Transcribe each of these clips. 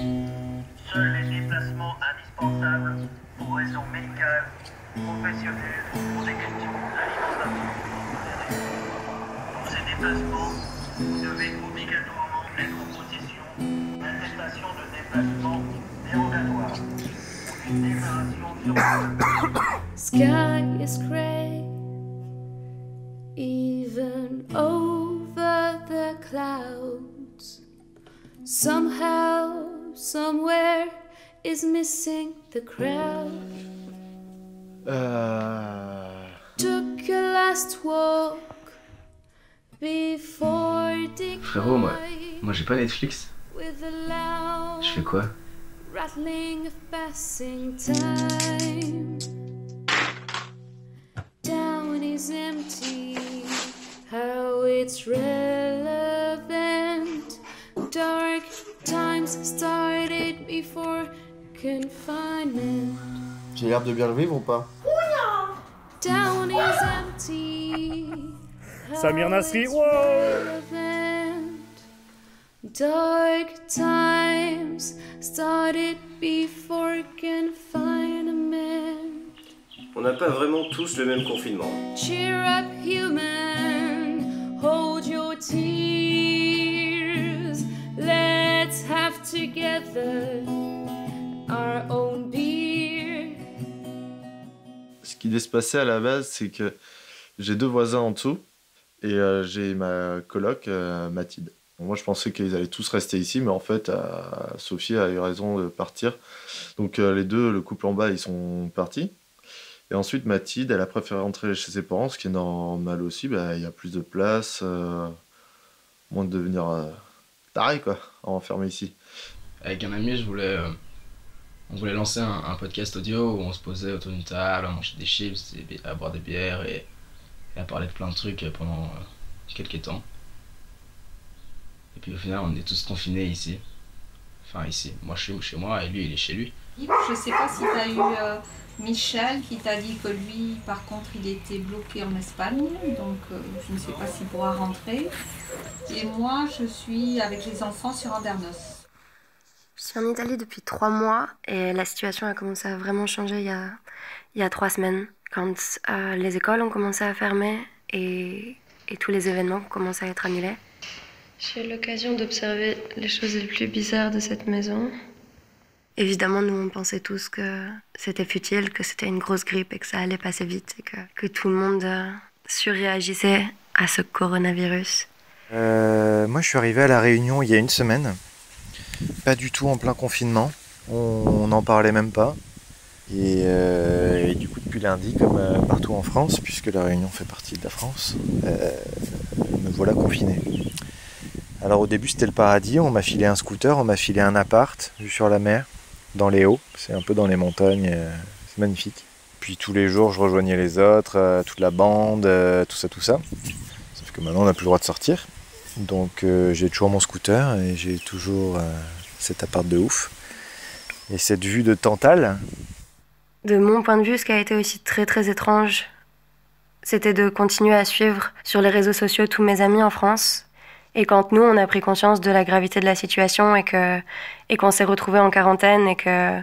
Seuls les déplacements indispensables pour raisons médicales, professionnelles ou d'écriture d'alimentation Pour ces déplacements, vous devez obligatoirement mettre en possession d'une attestation de déplacement dérogatoire ou déclaration sur Sky is gray, even over the clouds. Somehow, somewhere is missing the crowd. Euh... Took a last walk before Frérot, moi, moi j'ai pas Netflix. with a loud Je fais quoi rattling of passing time. Down is empty, how it's relevant. Dark times started before confinement. J'ai l'air de bien le vivre ou pas Down is empty. Samir Nasri, wow. Dark times started before confinement. On n'a pas vraiment tous le même confinement. Cheer up, human. Hold your tears. Together our own beer. Ce qui devait se passer à la base, c'est que j'ai deux voisins en dessous et euh, j'ai ma coloc, euh, Mathilde. Moi, je pensais qu'ils allaient tous rester ici, mais en fait, euh, Sophie a eu raison de partir. Donc, les deux, le couple en bas, ils sont partis. Et ensuite, Mathilde, elle a préféré rentrer chez ses parents, ce qui est normal aussi. Bah, Il y a plus de place, moins de devenir taré, quoi, enfermé ici. Avec un ami, je voulais, euh, on voulait lancer un, podcast audio où on se posait autour d'une table, à manger des chips, à boire des bières et, à parler de plein de trucs pendant euh, quelques temps. Et puis au final, on est tous confinés ici. Enfin, ici. Moi, je suis chez moi et lui, il est chez lui. Je sais pas si tu as eu euh, Michel qui t'a dit que lui, par contre, il était bloqué en Espagne, donc euh, je ne sais pas s'il pourra rentrer. Et moi, je suis avec les enfants sur Andernos. Je suis en Italie depuis trois mois et la situation a commencé à vraiment changer il y a, il y a trois semaines, quand euh, les écoles ont commencé à fermer et, et tous les événements ont commencé à être annulés. J'ai eu l'occasion d'observer les choses les plus bizarres de cette maison. Évidemment, nous, on pensait tous que c'était futile, que c'était une grosse grippe et que ça allait passer vite et que, que tout le monde euh, surréagissait à ce coronavirus. Euh, moi, je suis arrivé à La Réunion il y a une semaine. Pas du tout en plein confinement. On n'en parlait même pas. Et, euh, du coup, depuis lundi, comme euh, partout en France, puisque La Réunion fait partie de la France, euh, me voilà confiné. Alors au début, c'était le paradis. On m'a filé un scooter, on m'a filé un appart, vue sur la mer, dans les hauts. C'est un peu dans les montagnes. c'est magnifique. Puis tous les jours, je rejoignais les autres, toute la bande, tout ça, tout ça. Sauf que maintenant, on n'a plus le droit de sortir. Donc euh, j'ai toujours mon scooter et j'ai toujours euh, cet appart de ouf. Et cette vue de Tantale, De mon point de vue, ce qui a été aussi très très étrange, c'était de continuer à suivre sur les réseaux sociaux tous mes amis en France. Et quand nous, on a pris conscience de la gravité de la situation et que et qu'on s'est retrouvés en quarantaine et que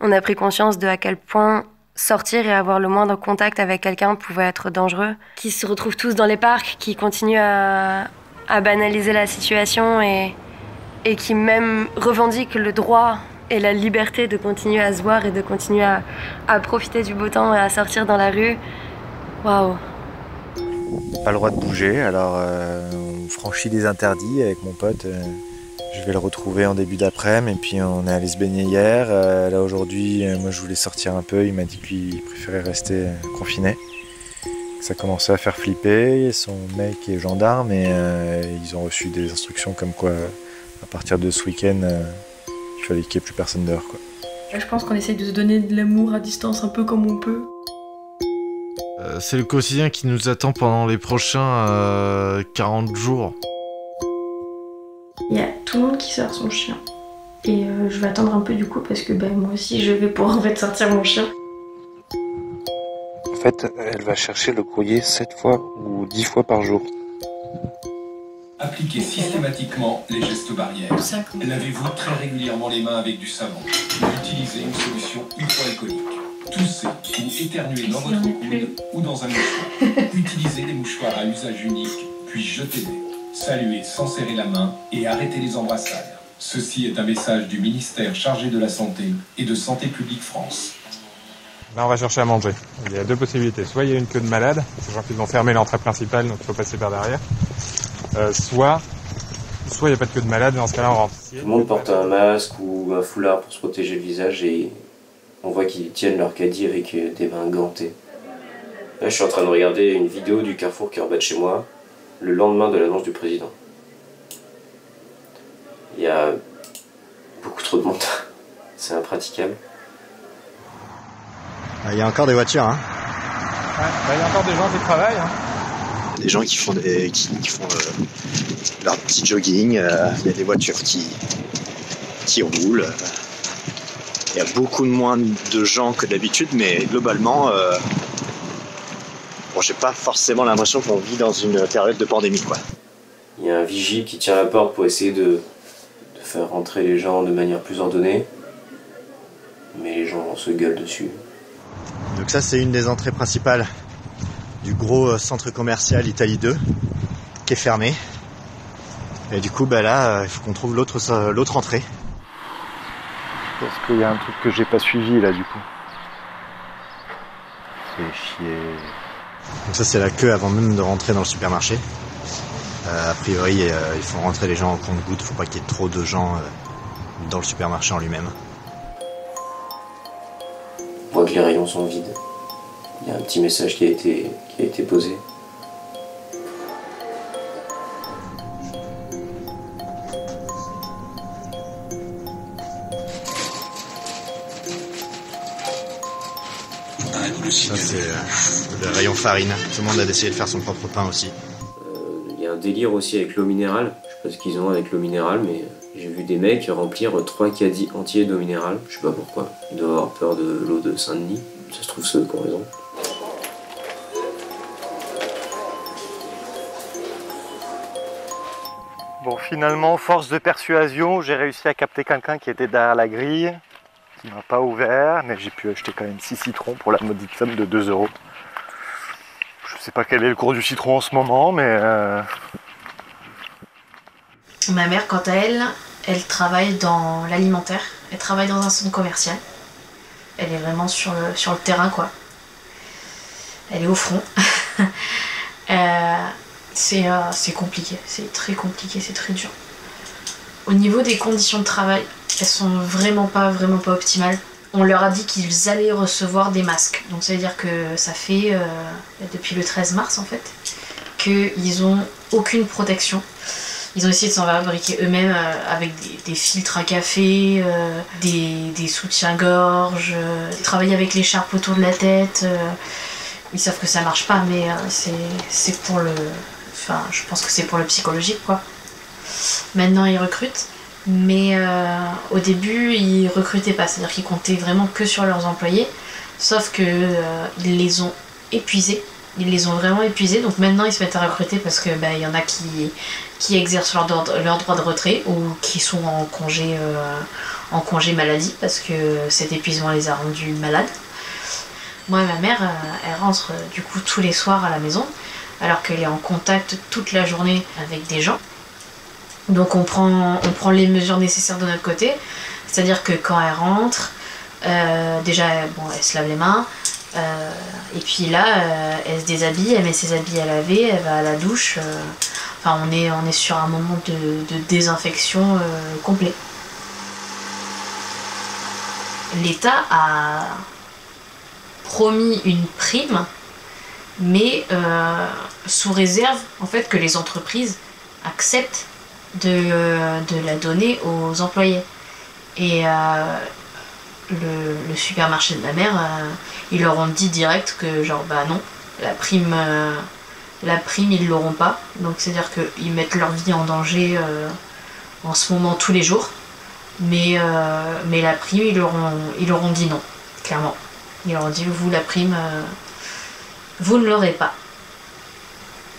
on a pris conscience de à quel point sortir et avoir le moindre contact avec quelqu'un pouvait être dangereux, qui se retrouvent tous dans les parcs, qui continuent à, à banaliser la situation et, qui même revendiquent le droit et la liberté de continuer à se voir et de continuer à, profiter du beau temps et à sortir dans la rue. Waouh! pas le droit de bouger. Alors euh, on franchit des interdits avec mon pote. euh, je vais le retrouver en début d'après-midi. Et puis on est allé se baigner hier. Euh, là aujourd'hui, moi je voulais sortir un peu. Il m'a dit qu'il préférait rester confiné. Ça commençait à faire flipper. Son mec est gendarme et euh, ils ont reçu des instructions comme quoi à partir de ce week-end, euh, il fallait qu'il n'y ait plus personne dehors. Quoi. Je pense qu'on essaye de se donner de l'amour à distance un peu comme on peut. Euh, c'est le quotidien qui nous attend pendant les prochains euh, 40 jours. Il y a tout le monde qui sort son chien. Et euh, je vais attendre un peu du coup parce que ben, moi aussi je vais pouvoir en fait sortir mon chien. En fait, elle va chercher le courrier 7 fois ou 10 fois par jour. Appliquez systématiquement les gestes barrières. Lavez-vous très régulièrement les mains avec du savon. Utilisez une solution hydroalcoolique. Toussez ou éternuez dans votre coude ou dans un mouchoir. Utilisez des mouchoirs à usage unique, puis jetez-les. Saluez sans serrer la main et arrêtez les embrassades. Ceci est un message du ministère chargé de la Santé et de Santé publique France. Là, on va chercher à manger. Il y a deux possibilités. Soit il y a une queue de malade, sachant qu'ils ont fermé l'entrée principale, donc il faut passer par derrière. Euh, soit, soit il n'y a pas de queue de malade, dans ce cas-là, on rentre. Tout le monde porte un masque ou un foulard pour se protéger le visage et on voit qu'ils tiennent leur caddie avec des mains gantées. Là, je suis en train de regarder une vidéo du Carrefour qui est en bas de chez moi, le lendemain de l'annonce du président. Il y a beaucoup trop de monde. C'est impraticable. Ah, Il y a encore des voitures, hein. bah, il y a encore des gens qui travaillent. hein. Des gens qui font, des, qui, qui font euh, leur petit jogging. euh, Il y a des voitures qui, qui roulent. Il y a beaucoup moins de gens que d'habitude, mais globalement, euh, bon, j'ai pas forcément l'impression qu'on vit dans une période de pandémie, quoi. Il y a un vigile qui tient la porte pour essayer de, de faire rentrer les gens de manière plus ordonnée. Mais les gens se gueulent dessus. Donc ça, c'est une des entrées principales du gros euh, centre commercial Italie 2, qui est fermé. Et du coup, bah là, euh, il faut qu'on trouve l'autre euh, l'autre entrée. Parce qu'il y a un truc que j'ai pas suivi là, du coup? C'est chier. Donc ça, c'est la queue avant même de rentrer dans le supermarché. Euh, a priori, euh, il faut rentrer les gens en compte-gouttes. Faut pas qu'il y ait trop de gens euh, dans le supermarché en lui-même. Que les rayons sont vides. Il y a un petit message qui a été, qui a été posé. Ça, c'est euh, le rayon farine. Tout le monde a essayé de faire son propre pain aussi. Il y a un délire aussi avec l'eau minérale. Je sais pas ce qu'ils ont avec l'eau minérale, mais j'ai vu des mecs remplir trois caddies entiers d'eau minérale. Je sais pas pourquoi. Ils doivent avoir peur de l'eau de Saint-Denis. Ça se trouve, ceux qui ont raison. Bon, finalement, force de persuasion, j'ai réussi à capter quelqu'un qui était derrière la grille, qui m'a pas ouvert, mais j'ai pu acheter quand même 6 citrons pour la maudite somme de 2 euros. Je sais pas quel est le cours du citron en ce moment, mais euh, Ma mère, quant à elle, elle travaille dans l'alimentaire. Elle travaille dans un centre commercial. Elle est vraiment sur le, terrain, quoi. Elle est au front. Euh, c'est euh, c'est compliqué, c'est très compliqué, c'est très dur. Au niveau des conditions de travail, elles sont vraiment pas, vraiment pas optimales. On leur a dit qu'ils allaient recevoir des masques. Donc ça veut dire que ça fait euh, depuis le 13 mars en fait qu'ils ont aucune protection. Ils ont essayé de s'en fabriquer eux-mêmes euh, avec des, filtres à café, euh, des, soutiens-gorge, euh, travailler avec l'écharpe autour de la tête. euh. ils savent que ça marche pas, mais c'est pour le. Enfin, je pense que c'est pour le psychologique quoi. Maintenant, ils recrutent, mais au début, ils recrutaient pas, c'est-à-dire qu'ils comptaient vraiment que sur leurs employés, sauf euh, ils les ont épuisés. Ils les ont vraiment épuisés, donc maintenant ils se mettent à recruter parce que bah, y en a qui, qui exercent leur, droit- de retrait ou qui sont en congé, euh, en congé maladie parce que cet épuisement les a rendus malades. Moi, ma mère, euh, elle rentre euh, du coup tous les soirs à la maison alors qu'elle est en contact toute la journée avec des gens. Donc on prend, on prend les mesures nécessaires de notre côté, c'est-à-dire que quand elle rentre, déjà bon, elle se lave les mains, et puis là elle se déshabille, elle met ses habits à laver, elle va à la douche. Euh, on est, sur un moment de, désinfection euh, complet. L'État a promis une prime, mais euh, sous réserve en fait que les entreprises acceptent de, de la donner aux employés. Et euh, le, le supermarché de mère, euh, ils leur ont dit direct que genre bah non, la prime, euh, la prime ils l'auront pas. Donc c'est à dire qu'ils mettent leur vie en danger euh, en ce moment tous les jours. Mais, euh, la prime ils leur ont, ils dit non, clairement. Ils leur ont dit vous la prime, euh, vous ne l'aurez pas.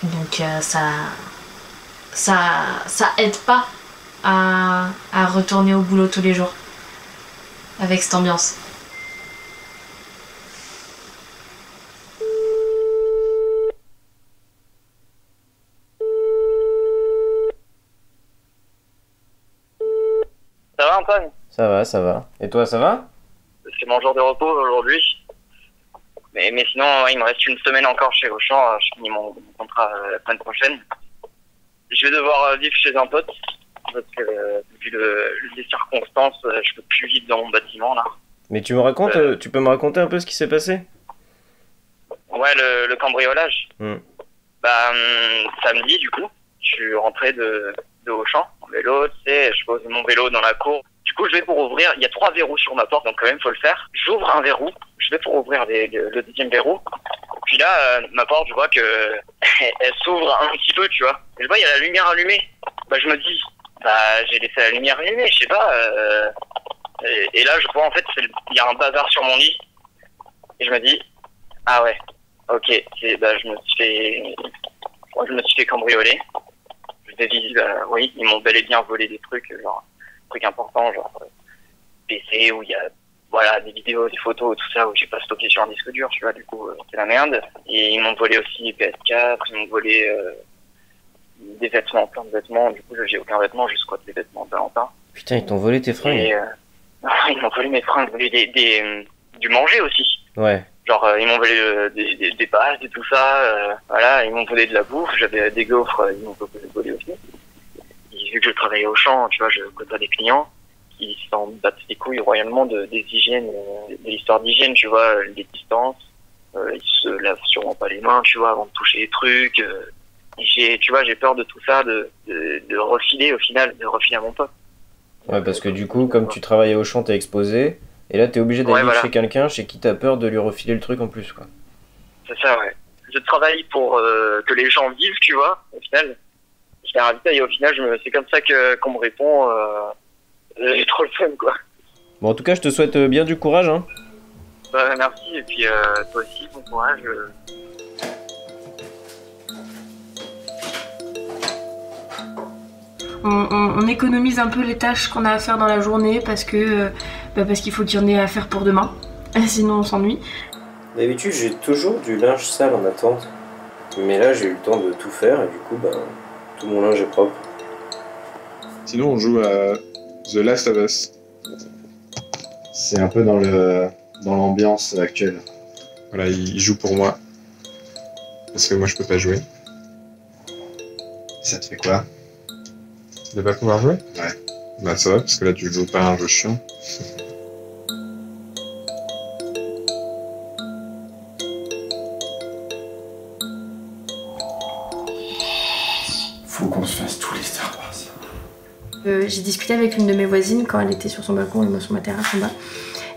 Donc ça, ça, ça aide pas à, à retourner au boulot tous les jours avec cette ambiance. Ça va Antoine Ça va, ça va. Et toi, ça va? C'est mon jour de repos aujourd'hui. Mais, mais sinon, il me reste une semaine encore chez Auchan. euh, Je finis mon, mon contrat euh, la semaine prochaine. Je vais devoir euh, vivre chez un pote. Parce que, euh, vu le, les circonstances, je peux plus vivre dans mon bâtiment là. Mais tu me racontes, euh, tu peux me raconter un peu ce qui s'est passé? Ouais, le, le cambriolage. Hmm. Bah, hum, samedi, du coup, je suis rentré de, de Auchan en vélo, tu sais, je pose mon vélo dans la cour. Coup, je vais pour ouvrir, il y a trois verrous sur ma porte, donc quand même, faut le faire. J'ouvre un verrou, je vais pour ouvrir le, deuxième verrou. Puis là, euh, ma porte, je vois que elle s'ouvre un petit peu, tu vois. Et je vois, il y a la lumière allumée. Bah, je me dis, bah, j'ai laissé la lumière allumée, je sais pas. euh, et, là, je vois, en fait, il y a un bazar sur mon lit. Et je me dis, ah ouais, ok, bah, je me suis fait, je me suis fait cambrioler. Je me dis, bah, oui, ils m'ont bel et bien volé des trucs, genre, trucs importants, genre, euh, PC, où il y a, voilà, des vidéos, des photos, tout ça, où j'ai pas stocké sur un disque dur, tu vois, du coup, euh, c'est la merde. Et ils m'ont volé aussi PS4, ils m'ont volé, euh, des vêtements, plein de vêtements, du coup, j'ai aucun vêtement, je squatte des vêtements de Valentin. Putain, ils t'ont volé tes fringues Et, ils m'ont volé mes fringues, volé des, des, du manger aussi. Ouais. Genre, euh, ils m'ont volé euh, des, des, des pâtes et tout ça. euh, voilà, ils m'ont volé de la bouffe. J'avais des gaufres, ils m'ont volé aussi. Vu que je travaillais au champ, tu vois, je côtoie des clients qui s'en battent les couilles royalement de, des hygiènes, euh, de l'histoire d'hygiène, tu vois, euh, les distances. Euh, ils se lavent sûrement pas les mains, tu vois, avant de toucher les trucs. euh. j'ai, tu vois, j'ai peur de tout ça, de, de, de refiler au final, de refiler à mon pote. Ouais, parce que du coup, comme tu travaillais au champ, t'es exposé. Et là, t'es obligé d'aller Ouais, voilà. chez quelqu'un chez qui t'as peur de lui refiler le truc en plus, quoi. C'est ça, ouais. Je travaille pour euh, que les gens vivent, tu vois, au final. Je les ravitaille et au final, c'est comme ça que qu'on me répond. Euh... J'ai trop le fun, quoi. Bon, en tout cas, je te souhaite euh, bien du courage, hein. Bah, merci, et puis euh, toi aussi, bon courage. euh. On, on- on économise un peu les tâches qu'on a à faire dans la journée parce que euh, bah, parce qu'il faut qu'il y en ait à faire pour demain. Sinon on s'ennuie. D'habitude, j'ai toujours du linge sale en attente. Mais là, j'ai eu le temps de tout faire et du coup, ben, tout mon linge est propre. Sinon, on joue à The Last of Us. C'est un peu dans le dans l'ambiance actuelle. Voilà, il joue pour moi. Parce que moi, je peux pas jouer. Ça te fait quoi? De pas pouvoir jouer? Ouais. Bah, ça va, parce que là, tu joues pas à un jeu chiant. Euh, J'ai discuté avec une de mes voisines quand elle était sur son balcon et moi sur ma terrasse en bas.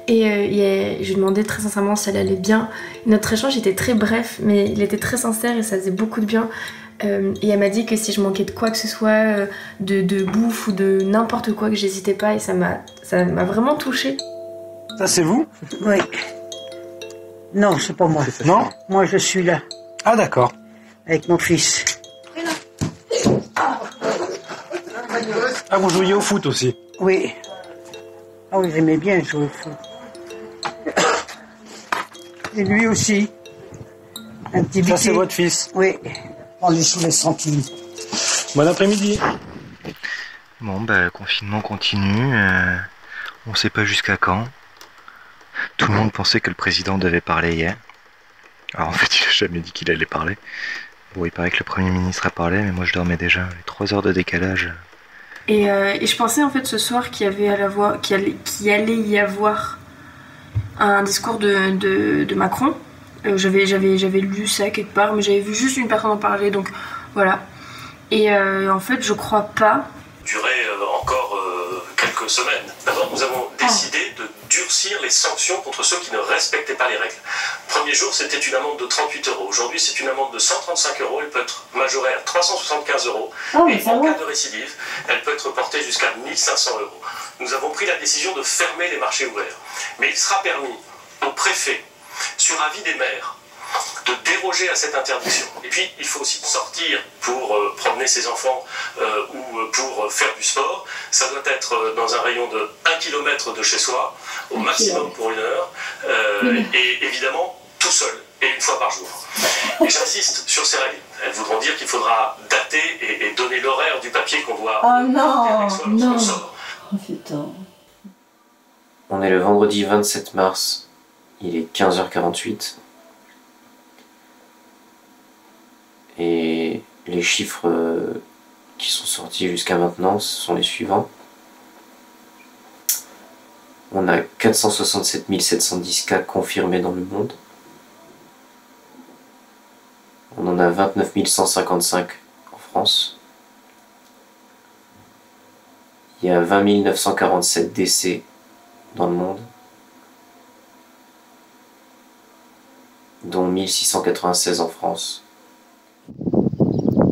Et, euh, et elle- je lui demandais très sincèrement si elle allait bien. Notre échange était très bref, mais il était très sincère et ça faisait beaucoup de bien. Euh, et elle m'a dit que si je manquais de quoi que ce soit, euh, de, de bouffe ou de n'importe quoi, que j'hésitais pas et ça m'a ça m'a vraiment touchée. Ça, c'est vous? Oui. Non, c'est pas moi. Non? Moi, je suis là, Ah, d'accord. avec mon fils. Ah, vous jouiez au foot aussi Oui. Ah oui, j'aimais bien jouer au foot. Et lui aussi. Un petit Ça, c'est votre fils. Oui. On lui sous les tranquille. Bon après-midi. Bon, bah, le confinement continue. euh, on sait pas jusqu'à quand. Tout le monde pensait que le président devait parler hier. Alors en fait, il a jamais dit qu'il allait parler. Bon, il paraît que le Premier ministre a parlé, mais moi je dormais déjà. Les trois heures de décalage. Et, euh, et je pensais en fait ce soir qu'il y avait à la voix, qu'il allait, y avoir un discours de, de, de Macron. Euh, j'avais, j'avais, j'avais lu ça quelque part, mais j'avais vu juste une personne en parler, donc voilà. Et euh, en fait, je crois pas. durer encore quelques semaines. D'abord, nous avons décidé de durcir les sanctions contre ceux qui ne respectaient pas les règles. Premier jour, c'était une amende de 38 euros. Aujourd'hui, c'est une amende de 135 euros. Elle peut être majorée à 375 euros. Et en cas de récidive, elle peut être portée jusqu'à 1500 euros. Nous avons pris la décision de fermer les marchés ouverts. Mais il sera permis au préfet, sur avis des maires, de déroger à cette interdiction. Et puis, il faut aussi sortir pour euh, promener ses enfants euh, ou euh, pour faire du sport. Ça doit être dans un rayon de 1 km de chez soi, au maximum pour une heure, et évidemment tout seul et une fois par jour. Et j'insiste sur ces règles. Elles voudront dire qu'il faudra dater et, donner l'horaire du papier qu'on doit oh non, non. Oh, putain. On est le vendredi 27 mars, il est 15h48. Et les chiffres euh, qui sont sortis jusqu'à maintenant sont les suivants. On a 467 710 cas confirmés dans le monde. On en a 29 155 en France. Il y a 20 947 décès dans le monde, dont 1696 en France.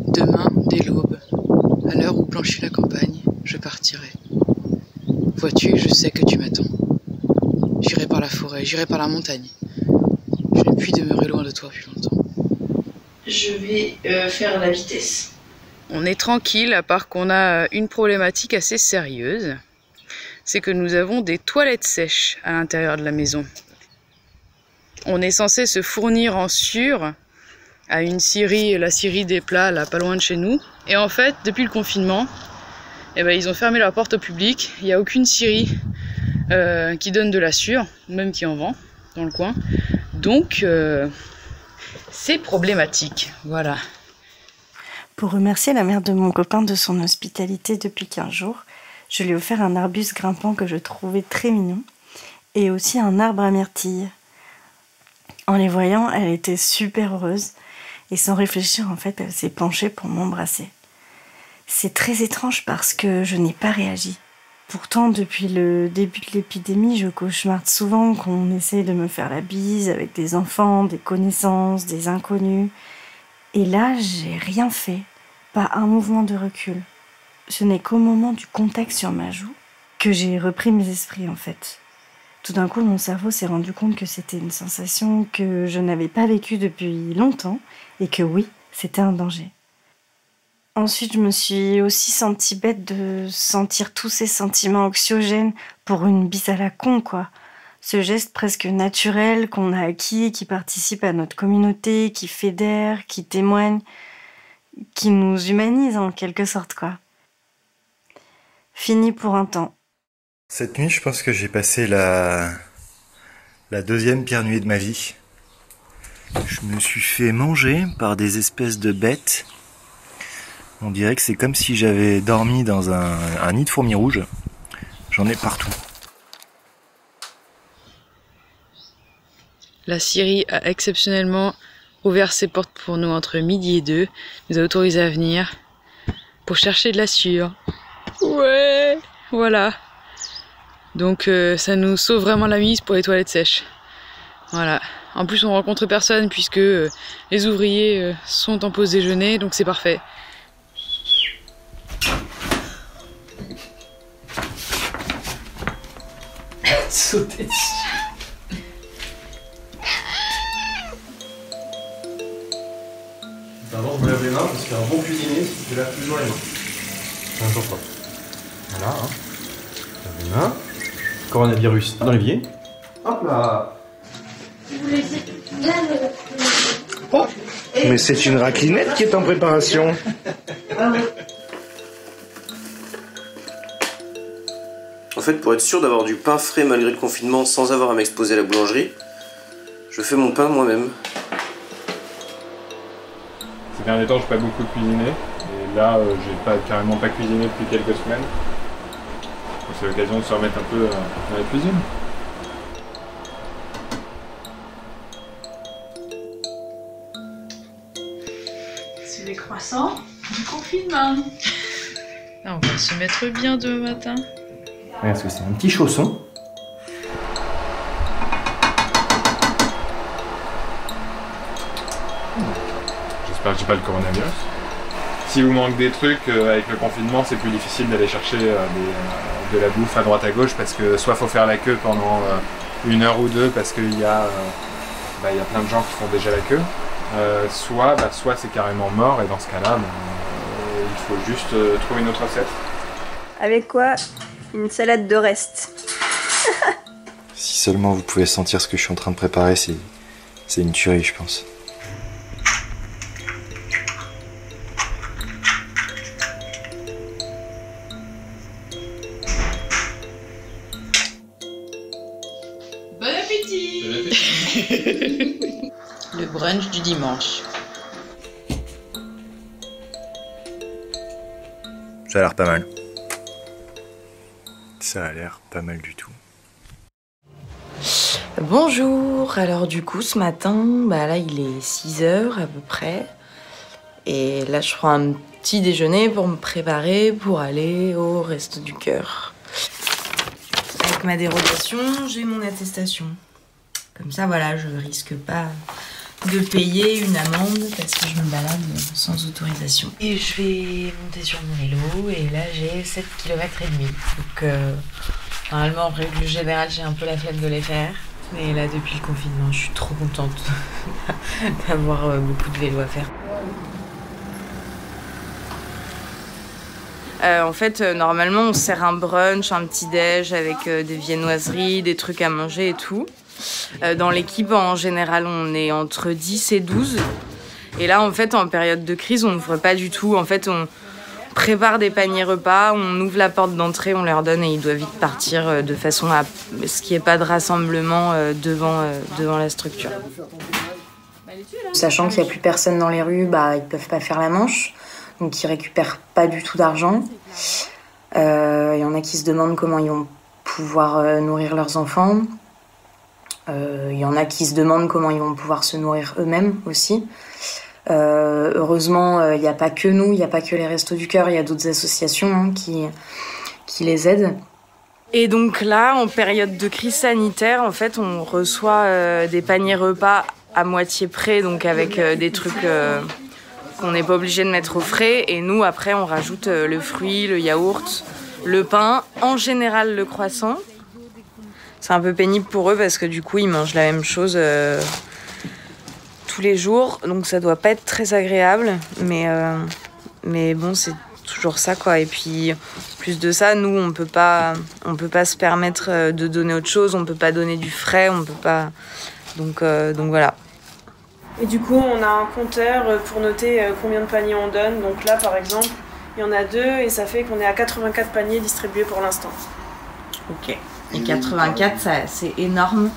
Demain, dès l'aube, à l'heure où blanchit la campagne, je partirai. Vois-tu, je sais que tu m'attends. J'irai par la forêt, j'irai par la montagne. Je ne puis demeurer loin de toi plus longtemps. Je vais euh, faire la vitesse. On est tranquille, à part qu'on a une problématique assez sérieuse. C'est que nous avons des toilettes sèches à l'intérieur de la maison. On est censé se fournir en sûr à une scierie, la scierie des plats, là, pas loin de chez nous. Et en fait, depuis le confinement, eh ben, ils ont fermé leur porte au public. Il n'y a aucune scierie euh, qui donne de la sûre, même qui en vend dans le coin. Donc, euh, c'est problématique. Voilà. Pour remercier la mère de mon copain de son hospitalité depuis 15 jours, je lui ai offert un arbuste grimpant que je trouvais très mignon et aussi un arbre à myrtille. En les voyant, elle était super heureuse et sans réfléchir, en fait, elle s'est penchée pour m'embrasser. C'est très étrange parce que je n'ai pas réagi. Pourtant, depuis le début de l'épidémie, je cauchemarde souvent qu'on essaie de me faire la bise avec des enfants, des connaissances, des inconnus. Et là, j'ai rien fait, pas un mouvement de recul. Ce n'est qu'au moment du contact sur ma joue que j'ai repris mes esprits en fait. Tout d'un coup, mon cerveau s'est rendu compte que c'était une sensation que je n'avais pas vécue depuis longtemps et que oui, c'était un danger. Ensuite, je me suis aussi sentie bête de sentir tous ces sentiments anxiogènes pour une bise à la con, quoi. Ce geste presque naturel qu'on a acquis, qui participe à notre communauté, qui fédère, qui témoigne, qui nous humanise en quelque sorte, quoi. Fini pour un temps. Cette nuit, je pense que j'ai passé la, la deuxième pire nuit de ma vie. Je me suis fait manger par des espèces de bêtes. On dirait que c'est comme si j'avais dormi dans un, nid de fourmis rouges. J'en ai partout. La Syrie a exceptionnellement ouvert ses portes pour nous entre midi et deux, nous a autorisé à venir pour chercher de la sûre. Ouais, voilà. Donc euh, ça nous sauve vraiment la mise pour les toilettes sèches. Voilà. En plus on rencontre personne puisque euh, les ouvriers euh, sont en pause déjeuner, donc c'est parfait. Sauter dessus. D'abord je me lave les mains parce qu'un bon cuisinier, je lave toujours les mains. C'est important. Voilà, hein. Lave les mains coronavirus dans l'évier. Hop là Oh Mais c'est une raclinette qui est en préparation. En fait, pour être sûr d'avoir du pain frais malgré le confinement sans avoir à m'exposer à la boulangerie, je fais mon pain moi-même. Ces derniers temps, j'ai pas beaucoup cuisiné. Et là, euh, j'ai pas, carrément pas cuisiné depuis quelques semaines c'est l'occasion de se remettre un peu euh, dans la cuisine. C'est les croissants du confinement. on va se mettre bien demain matin. Regarde ce que c'est, un petit chausson. J'espère que j'ai pas le coronavirus. Si vous manque des trucs, euh, avec le confinement, c'est plus difficile d'aller chercher euh, de la bouffe à droite à gauche parce que soit faut faire la queue pendant euh, une heure ou deux parce qu'il y a bah, il y a plein de gens qui font déjà la queue. Euh, soit bah, soit c'est carrément mort et dans ce cas-là, euh, il faut juste euh, trouver une autre recette. Avec quoi? Une salade de reste. Si seulement vous pouvez sentir ce que je suis en train de préparer, c'est, c'est une tuerie, je pense. Bon appétit Le brunch du dimanche. Ça a l'air pas mal. Ça a l'air pas mal du tout. Bonjour, alors du coup ce matin, bah là il est 6h à peu près. Et là je prends un petit déjeuner pour me préparer pour aller au Resto du Cœur. Avec ma dérogation, j'ai mon attestation. Comme ça voilà, je risque pas de payer une amende parce que je me balade sans autorisation. Et je vais monter sur mon vélo et là j'ai 7 km et demi. Donc euh, normalement en règle générale j'ai un peu la flemme de les faire. Mais là depuis le confinement je suis trop contente d'avoir euh, beaucoup de vélo à faire. Euh, en fait, normalement, on sert un brunch, un petit déj avec des viennoiseries, des trucs à manger et tout. Euh, dans l'équipe, en général, on est entre 10 et 12. Et là, en fait, en période de crise, on n'ouvre pas du tout. En fait, on prépare des paniers repas, on ouvre la porte d'entrée, on leur donne et ils doivent vite partir euh, de façon à ce qu'il n'y ait pas de rassemblement euh, devant, devant la structure. Sachant qu'il n'y a plus personne dans les rues, bah, ils peuvent pas faire la manche, donc ils récupèrent pas du tout d'argent. Il y en a qui se demandent comment ils vont pouvoir nourrir leurs enfants. Euh, Il y en a qui se demandent comment ils vont pouvoir se nourrir eux-mêmes aussi. Euh, heureusement, euh, il n'y a pas que nous, il n'y a pas que les Restos du Cœur, il y a d'autres associations hein, qui, qui les aident. Et donc là, en période de crise sanitaire, en fait, on reçoit euh, des paniers repas à moitié prêts, donc avec euh, des trucs euh, qu'on n'est pas obligé de mettre au frais. Et nous, après, on rajoute euh, le fruit, le yaourt, le pain, en général le croissant. C'est un peu pénible pour eux parce que du coup, ils mangent la même chose euh, tous les jours, donc ça doit pas être très agréable. Mais, euh, mais bon, c'est toujours ça quoi. Et puis, plus de ça, nous, on peut pas, on peut pas se permettre euh, de donner autre chose. On peut pas donner du frais, on peut pas. Donc, euh, donc voilà. Et du coup, on a un compteur pour noter combien de paniers on donne. Donc là, par exemple, il y en a deux et ça fait qu'on est à 84 paniers distribués pour l'instant. Ok. Et 84, ça, c'est énorme.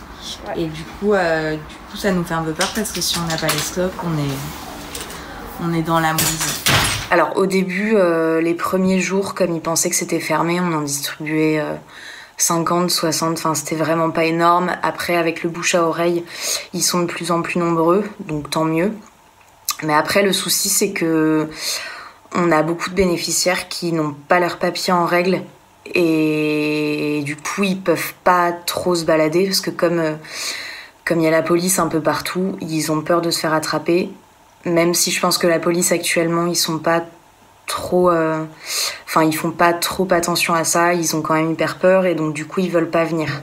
Et du coup, euh, du coup, ça nous fait un peu peur parce que si on n'a pas les stocks, on est, on est dans la mouise. Alors au début, euh, les premiers jours, comme ils pensaient que c'était fermé, on en distribuait euh, 50, 60, enfin c'était vraiment pas énorme. Après, avec le bouche à oreille, ils sont de plus en plus nombreux, donc tant mieux. Mais après, le souci, c'est que on a beaucoup de bénéficiaires qui n'ont pas leurs papiers en règle et du coup, ils peuvent pas trop se balader parce que comme euh, comme il y a la police un peu partout, ils ont peur de se faire attraper. Même si je pense que la police actuellement, ils sont pas trop, euh, enfin ils font pas trop attention à ça. Ils ont quand même hyper peur et donc du coup ils veulent pas venir.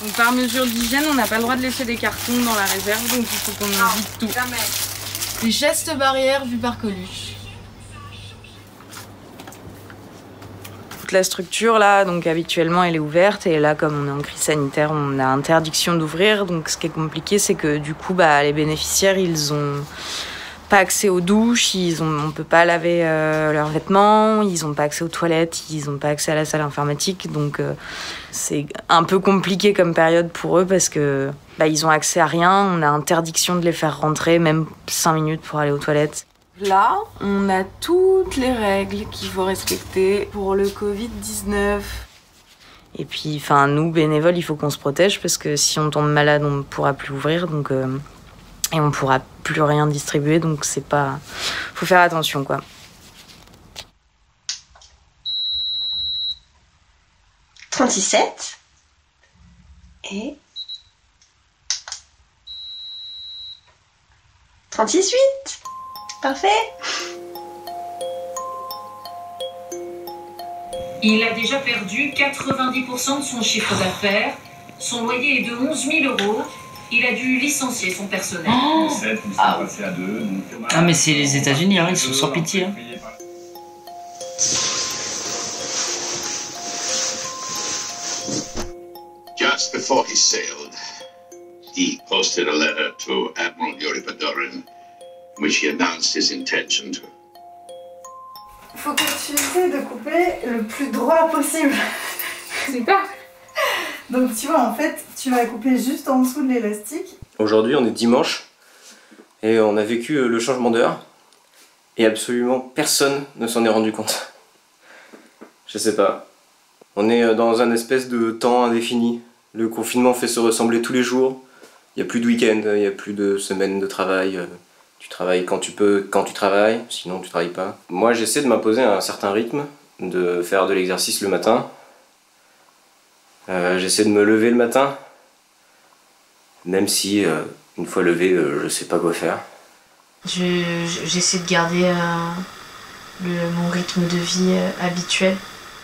Donc par mesure d'hygiène, on n'a pas le droit de laisser des cartons dans la réserve, donc il faut qu'on évite tout. Les gestes barrières vus par Coluche. Toute la structure là, donc habituellement elle est ouverte et là comme on est en crise sanitaire, on a interdiction d'ouvrir. Donc ce qui est compliqué, c'est que du coup, bah, les bénéficiaires, ils ont pas accès aux douches, ils ont, on peut pas laver euh, leurs vêtements, ils ont pas accès aux toilettes, ils ont pas accès à la salle informatique. Donc euh, c'est un peu compliqué comme période pour eux parce que bah, ils ont accès à rien. On a interdiction de les faire rentrer, même 5 minutes pour aller aux toilettes. Là, on a toutes les règles qu'il faut respecter pour le Covid-19. Et puis, enfin, nous, bénévoles, il faut qu'on se protège parce que si on tombe malade, on ne pourra plus ouvrir. Donc, euh, et on pourra plus rien distribuer. Donc, c'est pas. Faut faire attention, quoi. « 37 et 36 Parfait Il a déjà perdu 90% de son chiffre d'affaires Son loyer est de 11 000 euros. Il a dû licencier son personnel. Oh ah. Ah, mais c'est les États-Unis, hein, ils sont sans pitié. hein. Just before he sailed, he posted a letter to Admiral Yuri Padorin, in which he announced his intention to Faut que tu essaies de couper le plus droit possible. Pas. Donc tu vois, en fait, tu vas couper juste en dessous de l'élastique. Aujourd'hui, on est dimanche et on a vécu euh, le changement d'heure et absolument personne ne s'en est rendu compte. Je sais pas. On est euh, dans un espèce de temps indéfini. Le confinement fait se ressembler tous les jours. Il n'y a plus de week-end, il n'y a plus de semaines de travail. Tu travailles quand tu peux, quand tu travailles, sinon tu travailles pas. Moi, j'essaie de m'imposer un certain rythme, de faire de l'exercice le matin. Euh, j'essaie de me lever le matin, même si euh, une fois levé, euh, je sais pas quoi faire. Je- je- J'essaie de garder mon rythme de vie habituel.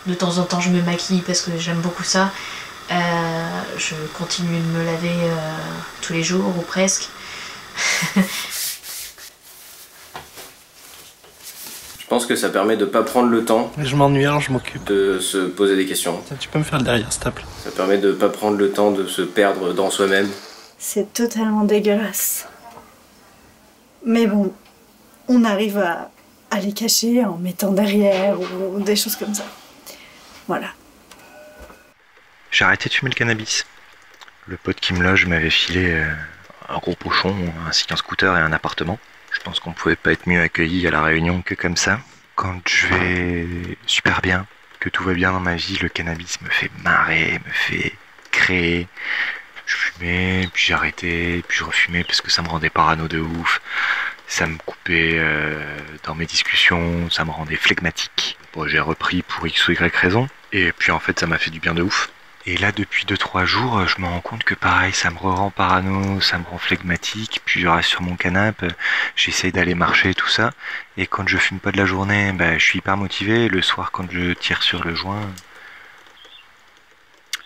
De temps en temps, je me maquille parce que j'aime beaucoup ça. Je continue de me laver tous les jours ou presque. Je pense que ça permet de pas prendre le temps. Je m'ennuie alors je m'occupe. De se poser des questions. Tu peux me faire le derrière, s'il te plaît Ça permet de pas prendre le temps de se perdre dans soi-même. C'est totalement dégueulasse. Mais bon, on arrive à, à les cacher en mettant derrière ou des choses comme ça. Voilà. J'ai arrêté de fumer le cannabis. Le pote qui me loge m'avait filé euh, un gros pochon, ainsi qu'un scooter et un appartement. Je pense qu'on pouvait pas être mieux accueilli à la Réunion que comme ça. Quand je vais super bien, que tout va bien dans ma vie, le cannabis me fait marrer, me fait créer. Je fumais, puis arrêté, puis je refumais parce que ça me rendait parano de ouf. Ça me coupait euh, dans mes discussions, ça me rendait flegmatique. Bon, j'ai repris pour X ou Y raison. Et puis en fait, ça m'a fait du bien de ouf. Et là, depuis 2-3 jours, je me rends compte que pareil, ça me rend parano, ça me rend flegmatique. Puis je reste sur mon canapé, j'essaye d'aller marcher, tout ça. Et quand je fume pas de la journée, bah, je suis hyper motivé. Le soir, quand je tire sur le joint,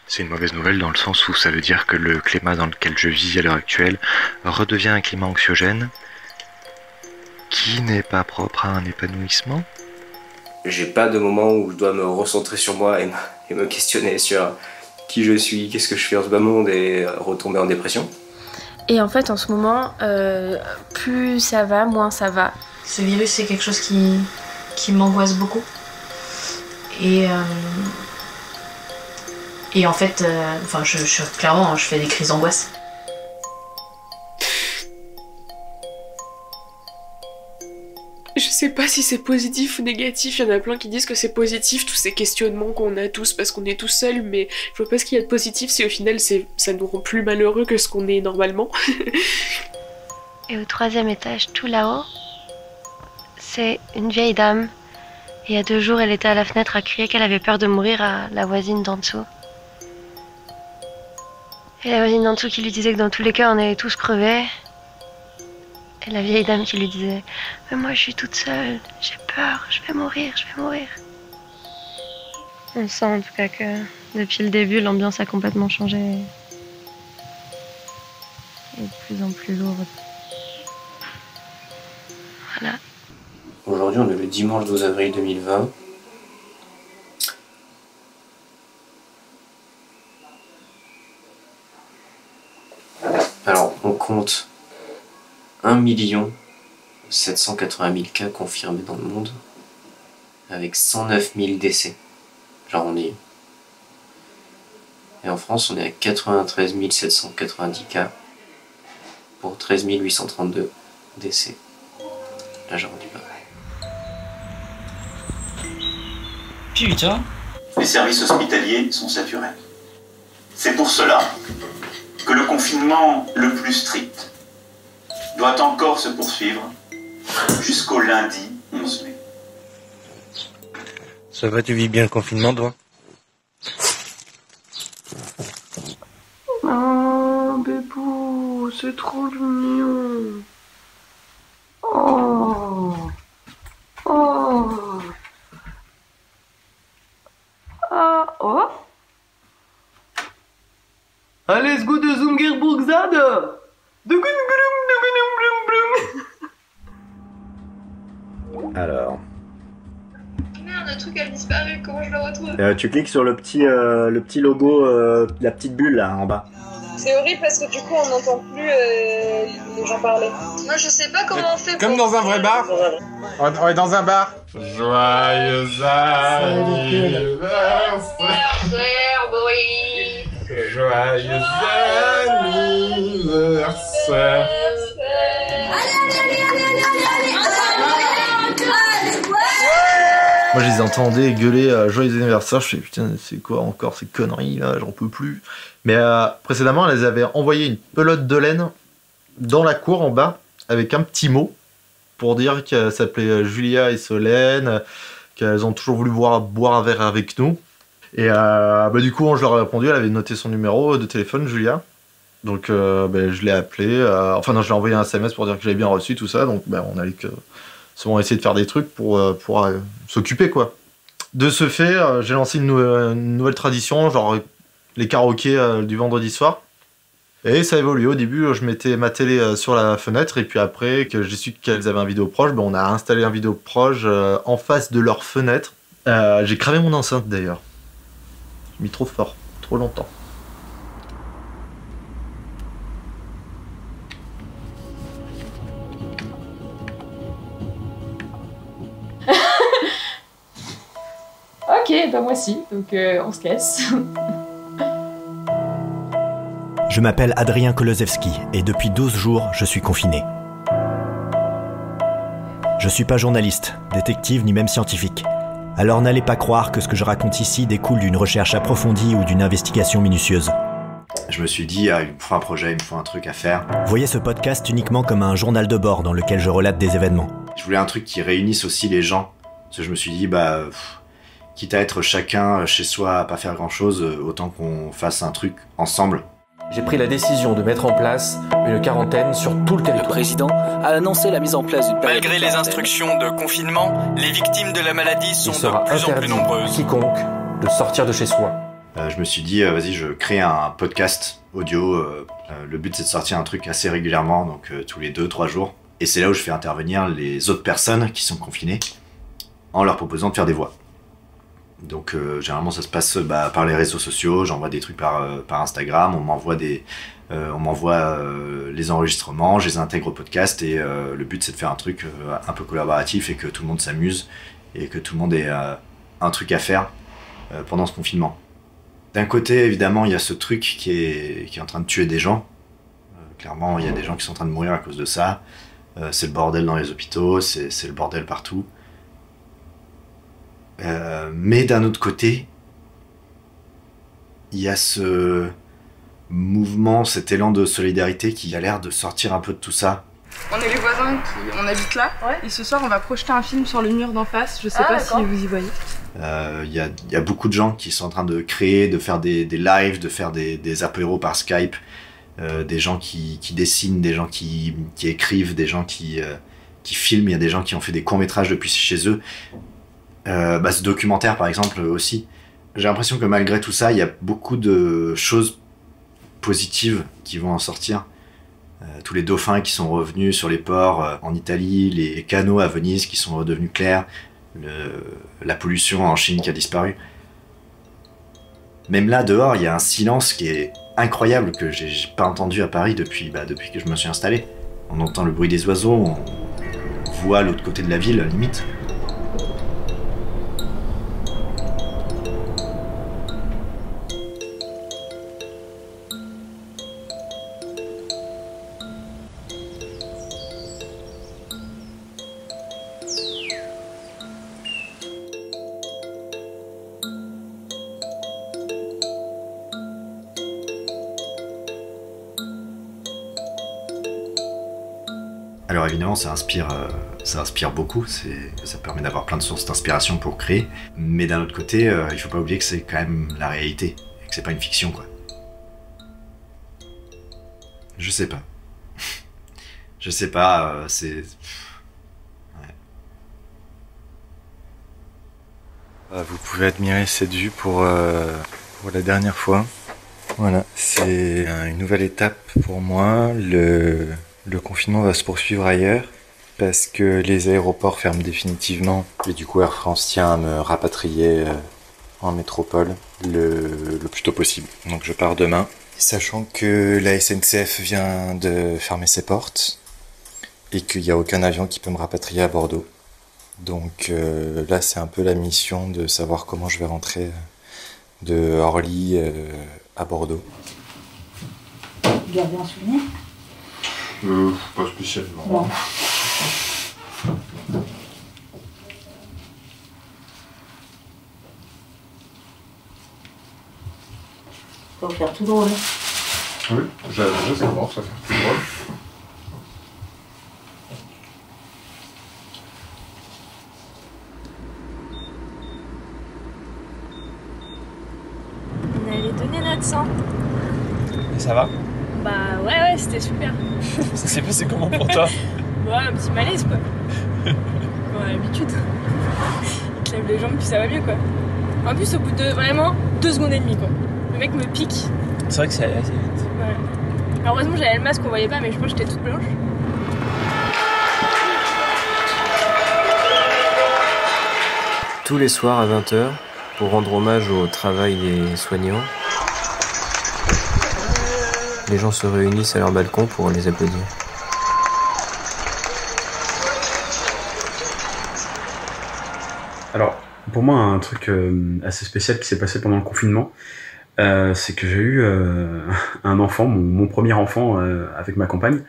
c'est une mauvaise nouvelle dans le sens où ça veut dire que le climat dans lequel je vis à l'heure actuelle redevient un climat anxiogène qui n'est pas propre à un épanouissement. J'ai pas de moment où je dois me recentrer sur moi et me questionner sur qui je suis, qu'est-ce que je fais en ce bas monde et euh, retomber en dépression. Et en fait, en ce moment, euh, plus ça va, moins ça va. Ce virus, c'est quelque chose qui, qui m'angoisse beaucoup. Et, euh, et en fait, euh, enfin, je, je- clairement, je fais des crises d'angoisse. Je sais pas si c'est positif ou négatif, il y en a plein qui disent que c'est positif, tous ces questionnements qu'on a tous parce qu'on est tout seul, mais je vois pas ce qu'il y a de positif si au final ça nous rend plus malheureux que ce qu'on est normalement. Et au troisième étage, tout là-haut, c'est une vieille dame. Il y a deux jours, elle était à la fenêtre à crier qu'elle avait peur de mourir à la voisine d'en dessous. Et la voisine d'en dessous qui lui disait que dans tous les cas, on allait tous crever. La vieille dame qui lui disait Mais moi, je suis toute seule, j'ai peur, je vais mourir, je vais mourir. On sent en tout cas que depuis le début, l'ambiance a complètement changé. Et de plus en plus lourde. Voilà. Aujourd'hui, on est le dimanche 12 avril 2020. Alors, on compte 1 780 000 cas confirmés dans le monde, avec 109 000 décès. J'arrondis. Et en France, on est à 93 790 cas pour 13 832 décès. Là, j'arrondis pas. Putain. Les services hospitaliers sont saturés. C'est pour cela que le confinement le plus strict doit encore se poursuivre jusqu'au lundi 11 mai. Ça va, tu vis bien le confinement, toi? Oh bébou, c'est trop mignon. Oh. Oh. Ah, oh. nada. Alors, Merde, le truc a disparu, comment je le retrouve euh, tu cliques sur le petit, euh, le petit logo, euh, la petite bulle là en bas. C'est horrible parce que du coup on n'entend plus euh, les gens parler. Moi je sais pas comment on fait Comme pour- dans un vrai bar on, on est dans un bar. Joyeux anniversaire. Joyeux anniversaire. Moi, je les entendais gueuler euh, joyeux anniversaire. Je fais putain, c'est quoi encore ces conneries là? J'en peux plus. Mais euh, précédemment, elles avaient envoyé une pelote de laine dans la cour en bas avec un petit mot pour dire qu'elles s'appelaient Julia et Solène, euh, qu'elles ont toujours voulu boire, boire un verre avec nous. Et euh, bah, du coup, je leur ai répondu. Elle avait noté son numéro de téléphone, Julia. Donc, euh, ben, je l'ai appelé. euh, enfin, non, je l'ai envoyé un SMS pour dire que j'avais bien reçu tout ça. Donc, ben, on allait que souvent essayer de faire des trucs pour, euh, euh, s'occuper, quoi. De ce fait, euh, j'ai lancé une, nou- une nouvelle tradition, genre les karaokés du vendredi soir. Et ça a évolué. Au début, je mettais ma télé sur la fenêtre, et puis après que j'ai su qu'elles avaient un vidéo proche, ben, on a installé un vidéo proche en face de leur fenêtre. J'ai cramé mon enceinte d'ailleurs. J'ai mis trop fort, trop longtemps. Ok, bah moi aussi, donc euh, on se casse. Je m'appelle Adrien Kolosewski et depuis 12 jours, je suis confiné. Je suis pas journaliste, détective ni même scientifique. Alors n'allez pas croire que ce que je raconte ici découle d'une recherche approfondie ou d'une investigation minutieuse. Je me suis dit, ah, il me faut un projet, il me faut un truc à faire. Voyez ce podcast uniquement comme un journal de bord dans lequel je relate des événements. Je voulais un truc qui réunisse aussi les gens. Parce que je me suis dit, bah, pff, quitte à être chacun chez soi à pas faire grand chose, autant qu'on fasse un truc ensemble. J'ai pris la décision de mettre en place une quarantaine sur tout le territoire. Le président a annoncé la mise en place d'une période Malgré les quarantaine. instructions de confinement, les victimes de la maladie sont Il sera de plus en plus nombreuses. quiconque de sortir de chez soi. Euh, je me suis dit, euh, vas-y, je crée un podcast audio. euh, euh, le but, c'est de sortir un truc assez régulièrement, donc euh, tous les deux, trois jours. Et c'est là où je fais intervenir les autres personnes qui sont confinées en leur proposant de faire des voix. Donc, euh, généralement, ça se passe bah, par les réseaux sociaux. J'envoie des trucs par, euh, par Instagram. On m'envoie des, euh, on m'envoie euh, les enregistrements. Je les intègre au podcast. Et euh, le but, c'est de faire un truc euh, un peu collaboratif et que tout le monde s'amuse et que tout le monde ait euh, un truc à faire euh, pendant ce confinement. D'un côté, évidemment, il y a ce truc qui est, qui est en train de tuer des gens. Euh, clairement, il y a des gens qui sont en train de mourir à cause de ça. Euh, c'est le bordel dans les hôpitaux, c'est le bordel partout. Euh, mais d'un autre côté, il y a ce mouvement, cet élan de solidarité qui a l'air de sortir un peu de tout ça. On est les voisins qui. On habite là. Et ce soir, on va projeter un film sur le mur d'en face. Je sais Ah, pas si vous y voyez. Euh, Il y, a, il y a beaucoup de gens qui sont en train de créer, de faire des, des lives, de faire des, des apéros par Skype, euh, des gens qui, qui dessinent, des gens qui, qui écrivent, des gens qui, euh, qui filment, il y a des gens qui ont fait des courts-métrages depuis chez eux. Euh, bah, ce documentaire, par exemple, aussi. J'ai l'impression que malgré tout ça, il y a beaucoup de choses positives qui vont en sortir. Euh, tous les dauphins qui sont revenus sur les ports euh, en Italie, les canaux à Venise qui sont redevenus clairs, la pollution en Chine qui a disparu. Même là, dehors, il y a un silence qui est incroyable que j'ai pas entendu à Paris depuis, bah, depuis que je me suis installé. On entend le bruit des oiseaux, on voit l'autre côté de la ville, limite. Ça inspire, euh, ça inspire beaucoup. Ça permet d'avoir plein de sources d'inspiration pour créer. Mais d'un autre côté, euh, il faut pas oublier que c'est quand même la réalité et que c'est pas une fiction, quoi. Je sais pas. Je sais pas. euh, c'est. Ouais. Euh, Vous pouvez admirer cette vue pour, euh, pour la dernière fois. Voilà, c'est une nouvelle étape pour moi. Le confinement va se poursuivre ailleurs parce que les aéroports ferment définitivement et du coup Air France tient à me rapatrier euh, en métropole le, plus tôt possible. Donc je pars demain. Sachant que la SNCF vient de fermer ses portes et qu'il n'y a aucun avion qui peut me rapatrier à Bordeaux. Donc euh, là, c'est un peu la mission de savoir comment je vais rentrer euh, de Orly à Bordeaux. Euh, pas spécialement. Bon. Faut faire tout drôle. Oui, je, je sais pas, ça fait plus drôle. On allait donner notre sang. Et ça va? C'était super. Ça s'est passé comment pour toi Ouais, un petit malaise quoi. Comme à l'habitude. Il te lève les jambes puis ça va mieux quoi. En plus, au bout de vraiment deux secondes et demie quoi. Le mec me pique. C'est vrai que c'est allé assez vite. Alors, heureusement, j'avais le masque, on voyait pas, mais je pense que j'étais toute blanche. Tous les soirs à 20h, pour rendre hommage au travail des soignants, les gens se réunissent à leur balcon pour les applaudir. Alors, pour moi, un truc euh, assez spécial qui s'est passé pendant le confinement, euh, c'est que j'ai eu euh, un enfant, mon, premier enfant avec ma compagne.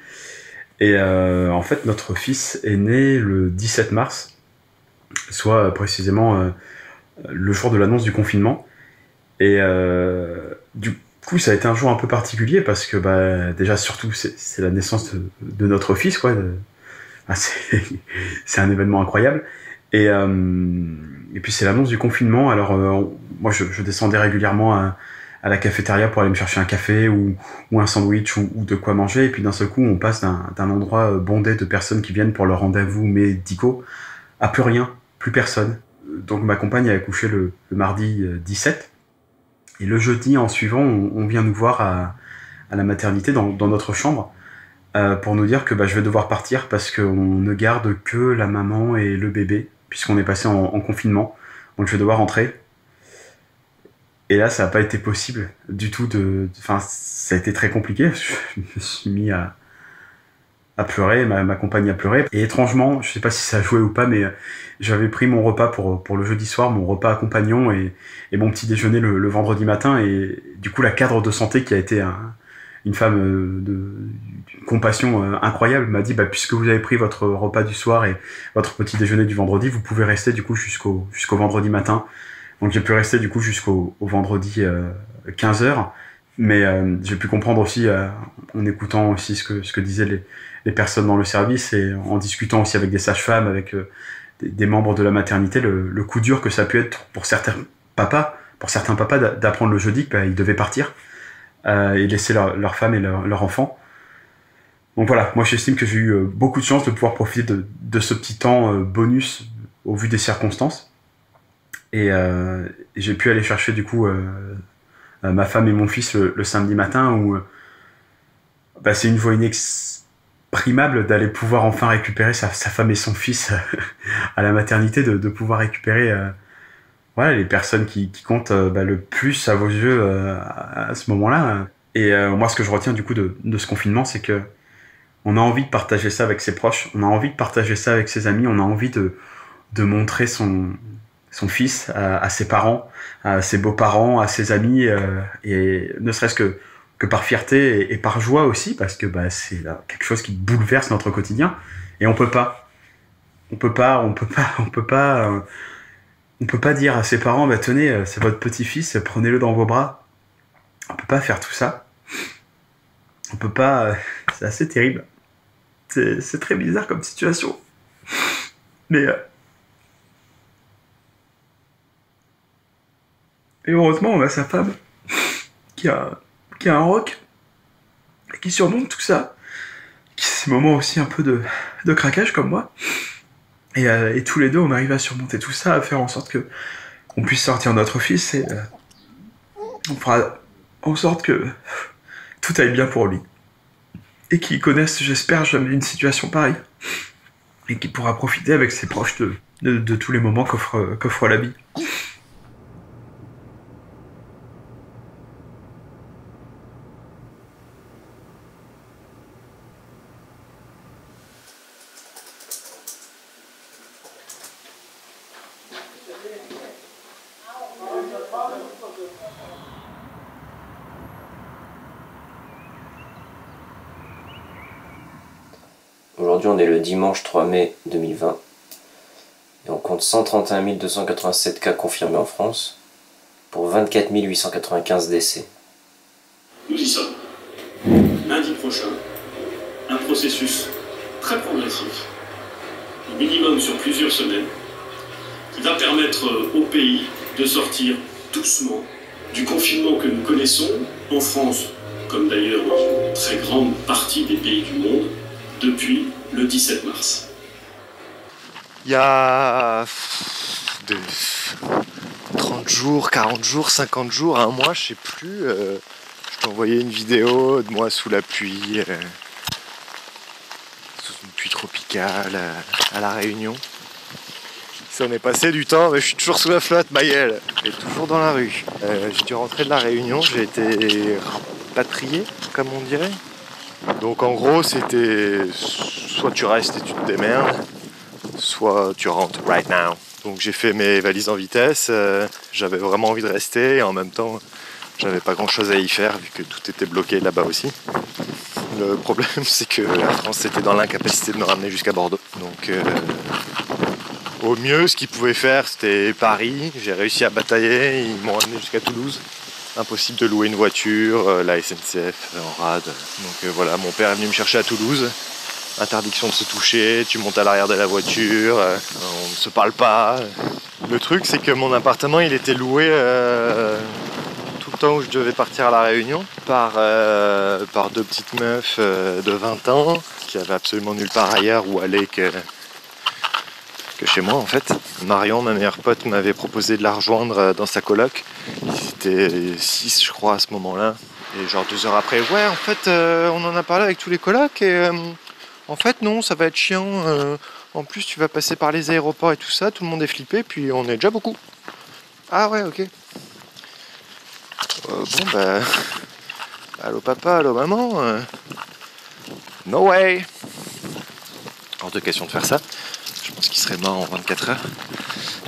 Et en fait, notre fils est né le 17 mars, soit précisément le jour de l'annonce du confinement. Et du coup, ça a été un jour un peu particulier parce que bah, déjà, surtout, c'est la naissance de, notre fils, quoi. Ah, c'est un événement incroyable. Et, euh, et puis c'est l'annonce du confinement. Alors euh, moi je, descendais régulièrement à, la cafétéria pour aller me chercher un café ou, un sandwich ou, de quoi manger. Et puis d'un seul coup on passe d'un endroit euh, bondé de personnes qui viennent pour leur rendez-vous médicaux à plus rien, plus personne. Donc ma compagne a accouché le, mardi euh, 17. Et le jeudi en suivant on, vient nous voir à, la maternité dans, dans notre chambre euh, pour nous dire que bah, je vais devoir partir parce qu'on ne garde que la maman et le bébé, puisqu'on est passé en, en confinement. Donc je vais devoir rentrer. Et là, ça n'a pas été possible du tout de. Enfin, ça a été très compliqué. Je me suis mis à, à pleurer, ma, ma compagne a pleuré. Et étrangement, je sais pas si ça a joué ou pas, mais euh, j'avais pris mon repas pour, pour le jeudi soir, mon repas accompagnant et, et mon petit déjeuner le, vendredi matin. Et du coup, la cadre de santé qui a été un- une femme euh, de, compassion euh, incroyable m'a dit bah, puisque vous avez pris votre repas du soir et votre petit déjeuner du vendredi, vous pouvez rester du coup jusqu'au jusqu'au vendredi matin. Donc j'ai pu rester du coup jusqu'au au vendredi 15h. Mais j'ai pu comprendre aussi, en écoutant aussi ce que, ce que disaient les, les personnes dans le service et en discutant aussi avec des sages-femmes, avec euh, des, membres de la maternité, le, coup dur que ça a pu être pour certains papas, pour certains papas d'a- d'apprendre le jeudi qu'ils devaient partir euh, et laisser leur, femme et leur, enfant. Donc voilà, moi j'estime que j'ai eu euh, beaucoup de chance de pouvoir profiter de, ce petit temps bonus au vu des circonstances. Et, j'ai pu aller chercher du coup ma femme et mon fils le, samedi matin où bah, c'est une voie inexprimable d'aller pouvoir enfin récupérer sa, femme et son fils à la maternité, de, pouvoir récupérer euh, voilà, les personnes qui, comptent euh, bah, le plus à vos yeux euh, à, ce moment-là. Et euh, moi, ce que je retiens du coup de, ce confinement, c'est que on a envie de partager ça avec ses proches, on a envie de partager ça avec ses amis, on a envie de, montrer son, fils à, ses parents, à ses beaux-parents, à ses amis, euh, et ne serait-ce que, que par fierté et, par joie aussi, parce que bah, c'est quelque chose qui bouleverse notre quotidien, et on peut pas, on peut pas, on peut pas, on peut pas, euh, on peut pas dire à ses parents, bah tenez, euh, c'est votre petit-fils, prenez-le dans vos bras. On peut pas faire tout ça. On peut pas, euh, c'est assez terrible. C'est très bizarre comme situation. Mais Et heureusement, on a sa femme qui a, qui a un rock qui surmonte tout ça. Qui ces moments aussi un peu de, de craquage comme moi. Et, euh, et tous les deux, on arrive à surmonter tout ça, à faire en sorte que on puisse sortir notre fils et euh, on fera en sorte que tout aille bien pour lui. Et qu'il connaisse, j'espère, jamais une situation pareille. Et qu'il pourra profiter avec ses proches de, tous les moments qu'offre la vie. Aujourd'hui, on est le dimanche 3 mai 2020 et on compte 131 287 cas confirmés en France pour 24 895 décès. Nous y sommes. Lundi prochain, un processus très progressif, au minimum sur plusieurs semaines, qui va permettre au pays de sortir doucement du confinement que nous connaissons en France, comme d'ailleurs dans une très grande partie des pays du monde, depuis le 17 mars. Il y a de 30 jours, 40 jours, 50 jours, un mois, je sais plus. euh, je envoyé une vidéo de moi sous la pluie, euh, sous une pluie tropicale euh, à La Réunion. Ça en est passé du temps, mais je suis toujours sous la flotte, ma gueule. Et toujours dans la rue. Euh, j'ai dû rentrer de La Réunion, j'ai été rapatrié, comme on dirait. Donc en gros, c'était soit tu restes et tu te démerdes, soit tu rentres right now. Donc j'ai fait mes valises en vitesse, euh, j'avais vraiment envie de rester et en même temps, j'avais pas grand chose à y faire vu que tout était bloqué là-bas aussi. Le problème, c'est que la France était dans l'incapacité de me ramener jusqu'à Bordeaux. Donc euh, au mieux, ce qu'ils pouvaient faire, c'était Paris. J'ai réussi à batailler, ils m'ont ramené jusqu'à Toulouse. Impossible de louer une voiture, euh, la SNCF en rade. Donc euh, voilà, mon père est venu me chercher à Toulouse. Interdiction de se toucher, tu montes à l'arrière de la voiture, euh, on ne se parle pas. Le truc, c'est que mon appartement, il était loué euh, tout le temps où je devais partir à La Réunion par, euh, par deux petites meufs euh, de 20 ans qui avaient absolument nulle part ailleurs où aller que, que chez moi en fait. Marion, ma meilleure pote, m'avait proposé de la rejoindre euh, dans sa coloc. C'était 6 je crois à ce moment-là. Et genre deux heures après, ouais en fait euh, on en a parlé avec tous les colocs et euh, en fait non ça va être chiant. en plus tu vas passer par les aéroports et tout ça, tout le monde est flippé puis on est déjà beaucoup. Ah ouais ok. Bon bah... Allô papa, allô maman. No way Hors de question de faire ça. Je pense qu'il serait mort en 24 heures.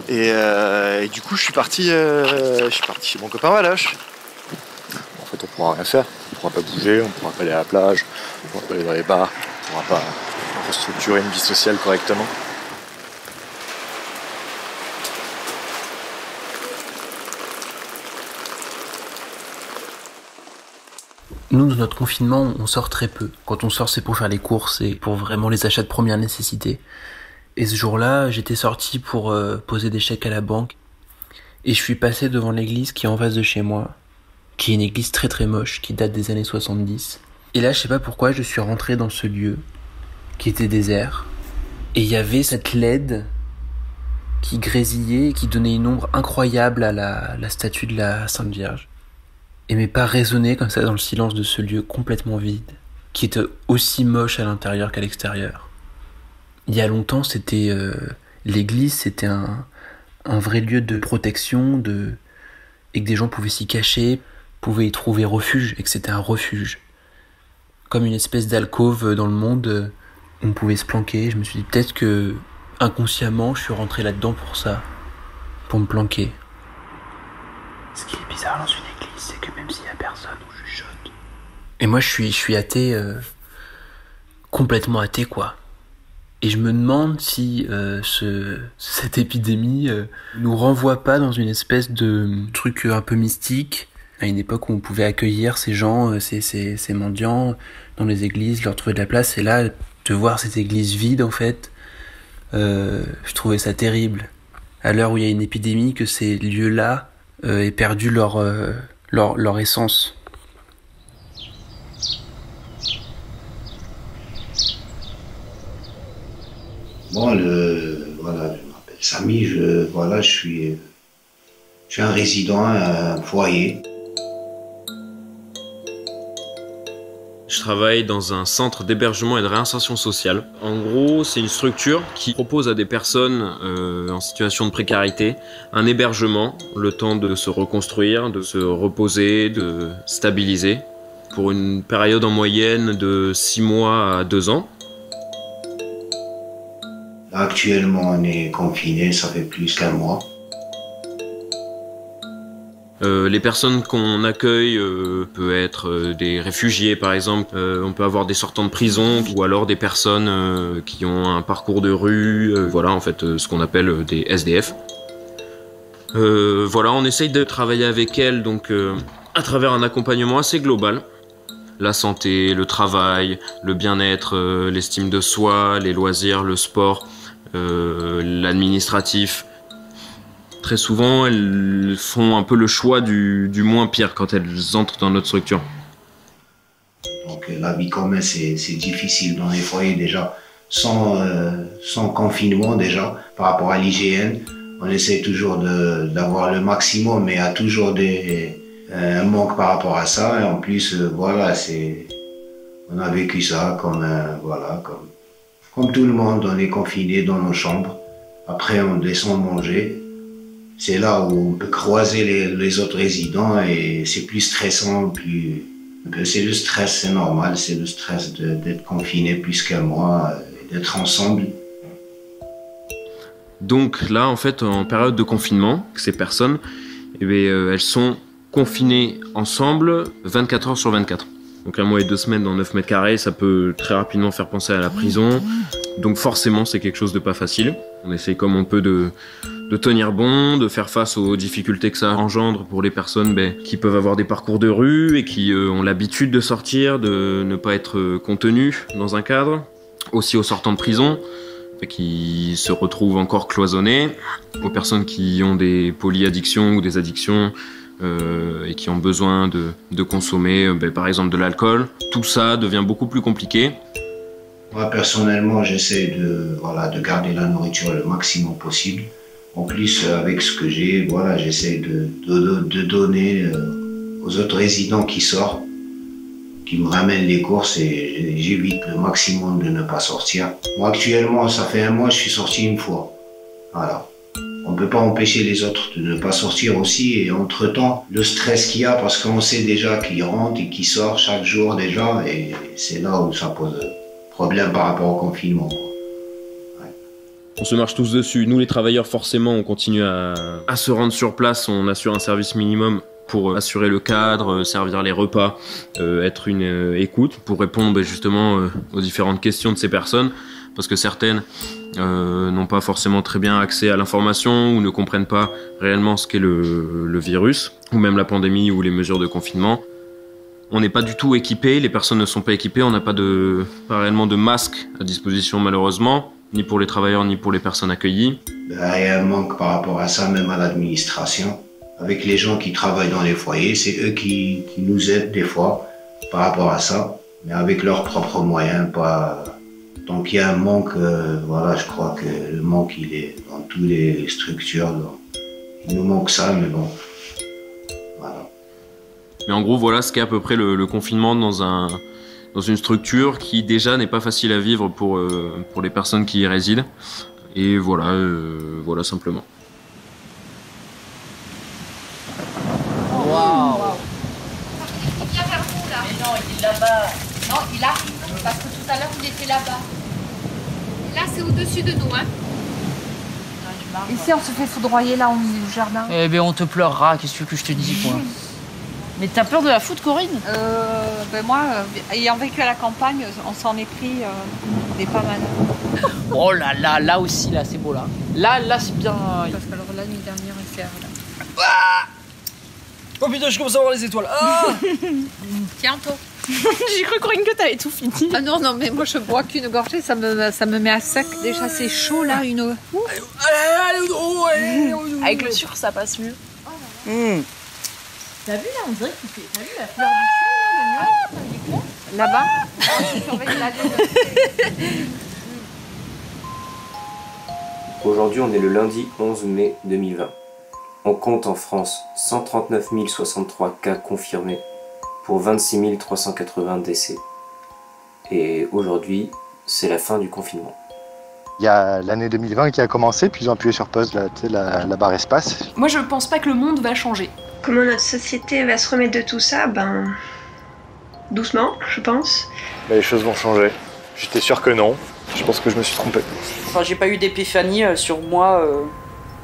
Et, euh, et du coup, je suis parti, euh, je suis parti chez mon copain Valoche. En fait, on pourra rien faire. On pourra pas bouger, on pourra pas aller à la plage, on pourra pas aller dans les bars, on pourra pas restructurer une vie sociale correctement. Nous, dans notre confinement, on sort très peu. Quand on sort, c'est pour faire les courses et pour vraiment les achats de première nécessité. Et ce jour-là, j'étais sorti pour euh, poser des chèques à la banque. Et je suis passé devant l'église qui est en face de chez moi, qui est une église très très moche, qui date des années 70. Et là, je sais pas pourquoi, je suis rentré dans ce lieu, qui était désert. Et il y avait cette LED qui grésillait et qui donnait une ombre incroyable à la, la statue de la Sainte Vierge et mes pas résonnaient comme ça dans le silence de ce lieu complètement vide, qui était aussi moche à l'intérieur qu'à l'extérieur. Il y a longtemps, c'était euh, l'église, c'était un, un vrai lieu de protection, de et que des gens pouvaient s'y cacher, pouvaient y trouver refuge, et que c'était un refuge, comme une espèce d'alcôve dans le monde. euh, où On pouvait se planquer. Je me suis dit peut-être que inconsciemment, je suis rentré là-dedans pour ça, pour me planquer. Ce qui est bizarre dans une église, c'est que même s'il y a personne, on chuchote. Et moi, je suis, je suis athée, euh, complètement athée, quoi. Et je me demande si euh, ce, cette épidémie euh, nous renvoie pas dans une espèce de truc un peu mystique, à une époque où on pouvait accueillir ces gens, euh, ces, ces, ces mendiants dans les églises, leur trouver de la place. Et là, de voir cette église vide, en fait, euh, je trouvais ça terrible. À l'heure où il y a une épidémie, que ces lieux-là euh, aient perdu leur, euh, leur, leur essence. Moi, le, voilà, je m'appelle Samy, je, voilà, je suis, un résident un foyer. Je travaille dans un centre d'hébergement et de réinsertion sociale. En gros, c'est une structure qui propose à des personnes euh, en situation de précarité un hébergement, le temps de se reconstruire, de se reposer, de stabiliser, pour une période en moyenne de 6 mois à 2 ans. Actuellement, on est confiné, ça fait plus qu'un mois. Euh, les personnes qu'on accueille euh, peut être euh, des réfugiés par exemple, Euh, on peut avoir des sortants de prison ou alors des personnes qui ont un parcours de rue, voilà en fait ce qu'on appelle des SDF. Voilà, on essaye de travailler avec elles donc à travers un accompagnement assez global. La santé, le travail, le bien-être, l'estime de soi, les loisirs, le sport, l'administratif, Très souvent, elles font un peu le choix du, du moins pire quand elles entrent dans notre structure. Donc euh, la vie commune, c'est difficile dans les foyers déjà. Sans, euh, sans confinement déjà, par rapport à l'hygiène, on essaie toujours d'avoir le maximum, mais il y a toujours des, euh, un manque par rapport à ça. Et en plus, euh, voilà, c'est, on a vécu ça comme, euh, voilà, comme, comme tout le monde, on est confiné dans nos chambres. Après, on descend manger. C'est là où on peut croiser les, autres résidents et c'est plus stressant, plus, C'est le stress, c'est normal, c'est le stress d'être confiné plus qu'un mois, et d'être ensemble. Donc là, en fait, en période de confinement, ces personnes, eh euh, elles sont confinées ensemble 24 heures sur 24. Donc un mois et deux semaines dans 9 mètres carrés, ça peut très rapidement faire penser à la prison. Donc forcément, c'est quelque chose de pas facile. On essaye comme on peut de, de tenir bon, de faire face aux difficultés que ça engendre pour les personnes ben, qui peuvent avoir des parcours de rue et qui euh, ont l'habitude de sortir, de ne pas être euh, contenus dans un cadre. Aussi aux sortants de prison qui se retrouvent encore cloisonnés, aux personnes qui ont des polyaddictions ou des addictions euh, et qui ont besoin de, consommer euh, ben, par exemple de l'alcool. Tout ça devient beaucoup plus compliqué. Moi, personnellement, j'essaie de, voilà, de garder la nourriture le maximum possible. En plus, euh, avec ce que j'ai, voilà, j'essaie de, donner aux autres résidents qui sortent, qui me ramènent les courses et j'évite le maximum de ne pas sortir. Moi, actuellement, ça fait un mois, je suis sorti une fois. Voilà. On ne peut pas empêcher les autres de ne pas sortir aussi. Et entre-temps, le stress qu'il y a, parce qu'on sait déjà qu'il rentre et qu'il sort chaque jour déjà, et c'est là où ça pose problème par rapport au confinement. On se marche tous dessus. Nous, les travailleurs, forcément, on continue à, se rendre sur place. On assure un service minimum pour euh, assurer le cadre, euh, servir les repas, euh, être une écoute pour répondre ben, justement aux différentes questions de ces personnes. Parce que certaines euh, n'ont pas forcément très bien accès à l'information ou ne comprennent pas réellement ce qu'est le, virus, ou même la pandémie ou les mesures de confinement. On n'est pas du tout équipé, les personnes ne sont pas équipées, on n'a pas réellement de masque à disposition malheureusement, ni pour les travailleurs ni pour les personnes accueillies. Ben, Il y a un manque par rapport à ça, même à l'administration. Avec les gens qui travaillent dans les foyers, c'est eux qui, qui nous aident des fois par rapport à ça, mais avec leurs propres moyens, pas. Donc il y a un manque, euh, voilà, je crois que le manque il est dans toutes les structures. il nous manque ça, mais bon. Mais en gros, voilà ce qu'est à peu près le, le confinement dans, un, dans une structure qui déjà n'est pas facile à vivre pour, euh, pour les personnes qui y résident. Et voilà, euh, voilà simplement. Waouh Il vient vers vous là Mais non, il est là-bas. Non, il arrive parce que tout à l'heure il était là-bas. Là c'est au-dessus de nous, hein. Ici, on se fait foudroyer là au milieu du jardin? Eh ben on te pleurera, qu'est-ce que je te dise quoi Mais t'as peur de la foudre, Corinne? Euh, ben moi, euh, ayant vécu à la campagne, on s'en est pris euh, des pas mal. Oh là là, là aussi, là c'est beau là. Là, là c'est bien. Parce que alors la nuit dernière, il fait là. Oh putain, je commence à voir les étoiles. Ah Tiens, toi. J'ai cru Corinne que t'avais tout fini. Ah non, non, mais moi je bois qu'une gorgée, ça me, ça me met à sec. Déjà, c'est chaud là, une. Ouh. Avec le sucre, ça passe mieux. Hmm. T'as vu là, on dirait qu'il fait. T'as vu la fleur du ciel là, Là-bas Je surveille la lune. Aujourd'hui, on est le lundi 11 mai 2020. On compte en France 139 063 cas confirmés pour 26 380 décès. Et aujourd'hui, c'est la fin du confinement. Il y a l'année 2020 qui a commencé, puis ils ont appuyé sur pause, la, la, la barre espace. Moi, je pense pas que le monde va changer. Comment notre société va se remettre de tout ça? Ben. doucement, je pense. Bah, les choses vont changer. J'étais sûr que non. Je pense que je me suis trompé. Enfin, j'ai pas eu d'épiphanie euh, sur moi, euh,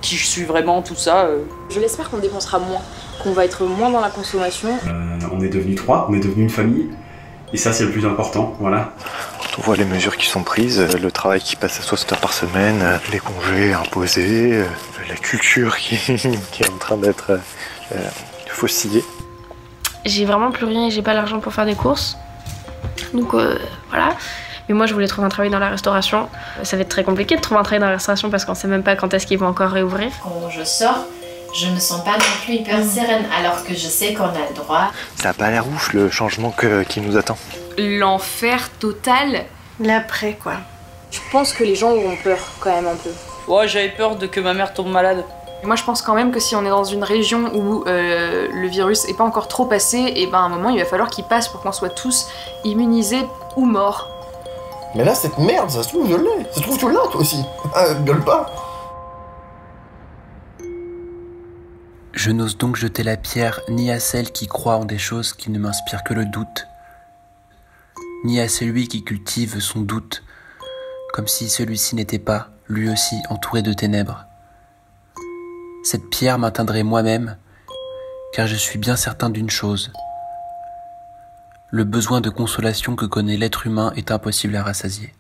qui je suis vraiment, tout ça. euh. Je l'espère qu'on dépensera moins, qu'on va être moins dans la consommation. Euh, on est devenu trois, on est devenu une famille. Et ça, c'est le plus important, voilà. Quand on voit les mesures qui sont prises, euh, le travail qui passe à 60 heures par semaine, euh, les congés imposés, la culture qui, qui est en train d'être euh, euh, faussillée. J'ai vraiment plus rien et j'ai pas l'argent pour faire des courses. Donc euh, voilà. Mais moi je voulais trouver un travail dans la restauration. Ça va être très compliqué de trouver un travail dans la restauration parce qu'on sait même pas quand est-ce qu'ils vont encore réouvrir. Quand je sors, je me sens pas non plus hyper sereine, alors que je sais qu'on a le droit. Ça a pas l'air ouf le changement que- qui nous attend. L'enfer total. L'après, quoi. Je pense que les gens auront peur quand même un peu. Ouais, j'avais peur de que ma mère tombe malade. Et moi, je pense quand même que si on est dans une région où euh, le virus est pas encore trop passé, et ben à un moment, il va falloir qu'il passe pour qu'on soit tous immunisés ou morts. Mais là, cette merde, ça se trouve, je l'ai. Ça se trouve, tu l'as, toi aussi. Ah, gueule pas. Je n'ose donc jeter la pierre ni à celle qui croit en des choses qui ne m'inspirent que le doute, ni à celui qui cultive son doute, comme si celui-ci n'était pas, lui aussi, entouré de ténèbres. Cette pierre m'atteindrait moi-même, car je suis bien certain d'une chose. Le besoin de consolation que connaît l'être humain est impossible à rassasier.